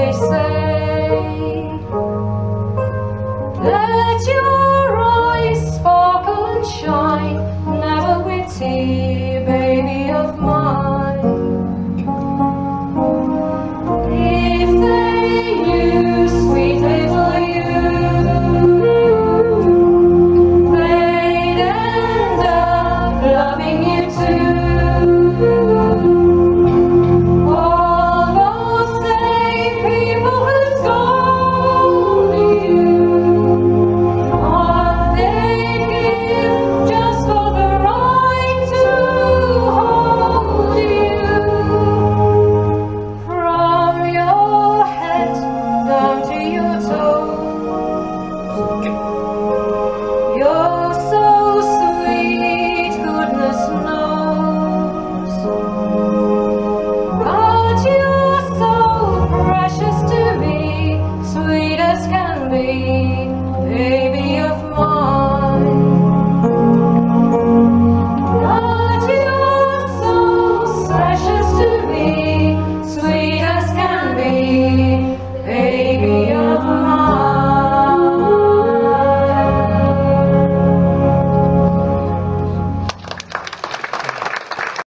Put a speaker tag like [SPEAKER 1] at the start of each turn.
[SPEAKER 1] they say. as can be, baby.